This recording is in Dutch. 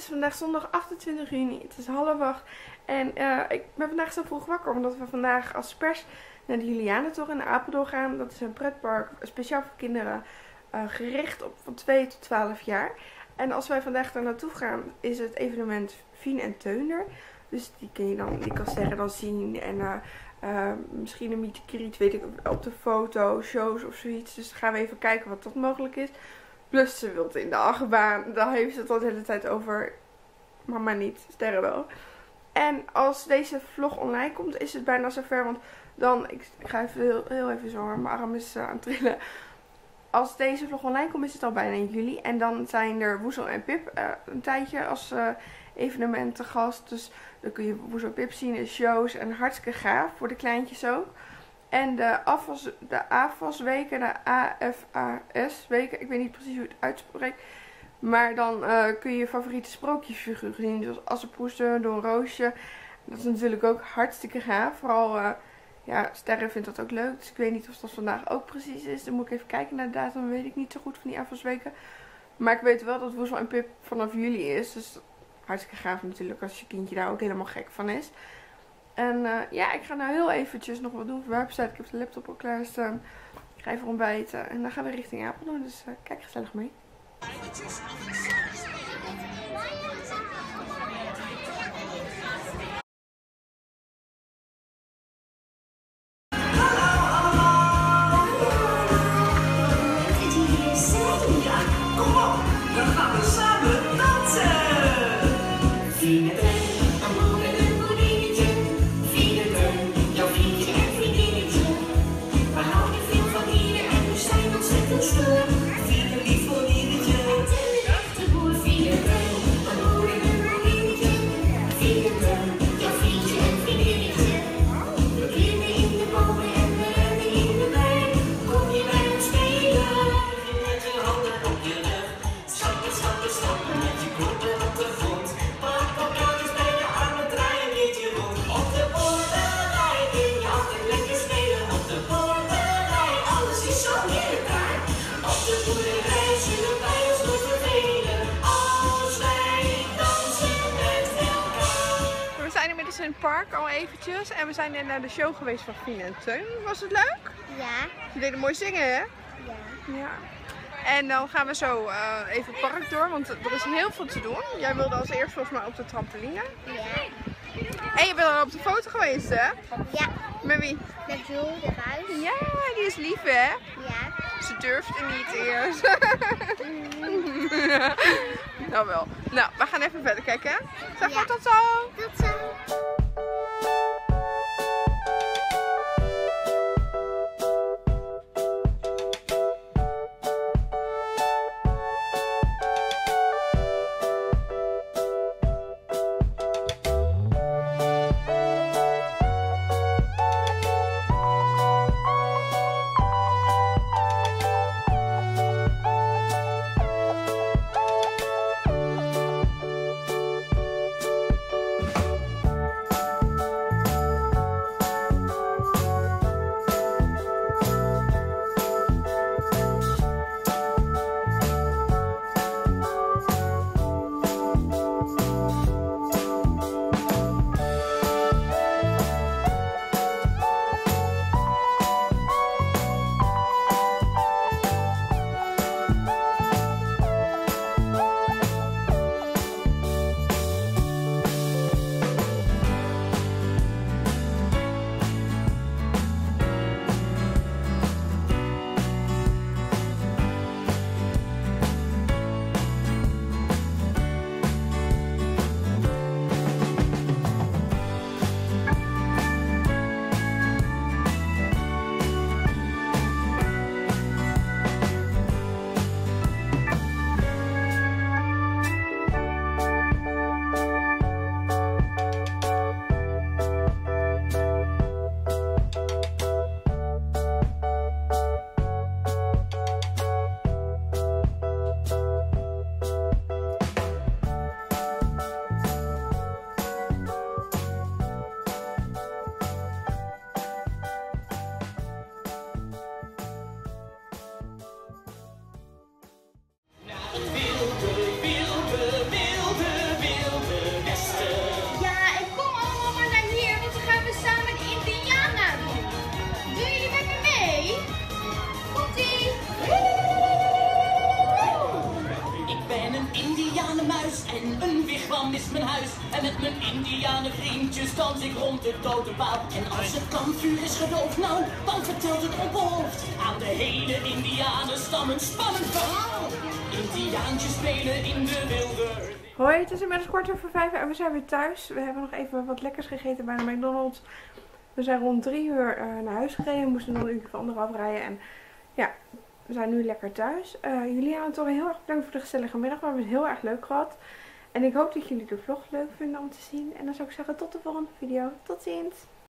is vandaag zondag 28 juni. Het is half acht. En uh, ik ben vandaag zo vroeg wakker. Omdat we vandaag als pers naar de Julianentocht in Apeldoorn gaan. Dat is een pretpark speciaal voor kinderen. Uh, gericht op van 2 tot 12 jaar. En als wij vandaag daar naartoe gaan, is het evenement Fien en Teuner. Dus die kun je dan, die kan zeggen dan zien. En uh, misschien een meet weet ik, op de foto, shows of zoiets. Dus gaan we even kijken wat dat mogelijk is. Plus ze wilt in de achtbaan. Daar heeft ze het al de hele tijd over. Mama niet, sterren wel. En als deze vlog online komt, is het bijna zover. Want dan, ik, ga even heel, heel even zo, mijn arm is uh, aan trillen. Als deze vlog online komt, is het al bijna in juli. En dan zijn er Woezel en Pip uh, een tijdje als uh, evenementengast. Dus dan kun je Woezel en Pip zien in shows. En hartstikke gaaf voor de kleintjes ook. En de, afwas, de AFAS-weken, de AFAS-weken, ik weet niet precies hoe het uitspreekt. Maar dan uh, kun je je favoriete sprookjesfiguren zien. Zoals Assepoester, Don Roosje. Dat is natuurlijk ook hartstikke gaaf. Vooral, uh, ja, Sterren vindt dat ook leuk. Dus ik weet niet of dat vandaag ook precies is. Dan moet ik even kijken naar de datum. weet ik niet zo goed van die AFAS-weken. Maar ik weet wel dat Woezel en Pip vanaf juli is. Dus hartstikke gaaf natuurlijk als je kindje daar ook helemaal gek van is. En uh, ja, ik ga nou heel eventjes nog wat doen voor de website. Ik heb de laptop al klaarstaan. Ik ga even ontbijten. En dan gaan we richting Apeldoorn. Dus uh, kijk gezellig mee. In het park al eventjes. En we zijn net naar de show geweest van Fien en Teun. Was het leuk? Ja. Ze deden mooi zingen, hè? Ja. ja. En dan gaan we zo uh, even het park door, want er is heel veel te doen. Jij wilde als eerst volgens mij op de trampoline. Ja. En je bent al op de foto geweest, hè? Ja. Met wie? Met Jules, de muis. Ja, die is lief, hè? Ja. Ze durfde niet eerst. nou wel. Nou, we gaan even verder kijken. Zeg maar Ja. tot zo. Tot zo. Met mijn indianen vriendjes dans ik rond de dode paal. En als het kampvuur is gedoofd, nou, dan vertelt het onbehoofd aan de hele indianenstam een spannend verhaal. Indiaantjes spelen in de wilde. Hoi, het is inmiddels kwart over vijf en we zijn weer thuis. We hebben nog even wat lekkers gegeten bij de McDonald's. We zijn rond drie uur uh, naar huis gereden. We moesten nog een uur of anderhalf rijden. En ja, we zijn nu lekker thuis. Uh, Juliana toch heel erg bedankt voor de gezellige middag. We hebben het heel erg leuk gehad. En ik hoop dat jullie de vlog leuk vinden om te zien. En dan zou ik zeggen tot de volgende video. Tot ziens!